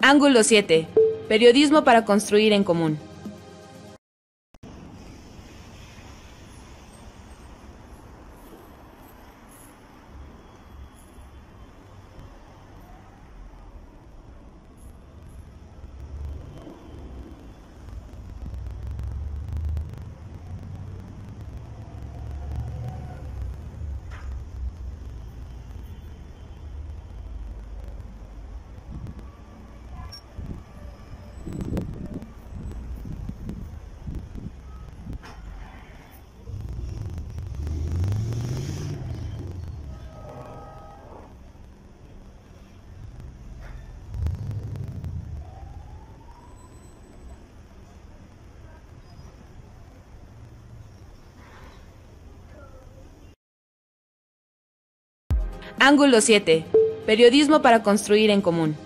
Ángulo 7. Periodismo para construir en común. Ángulo 7. Periodismo para construir en común.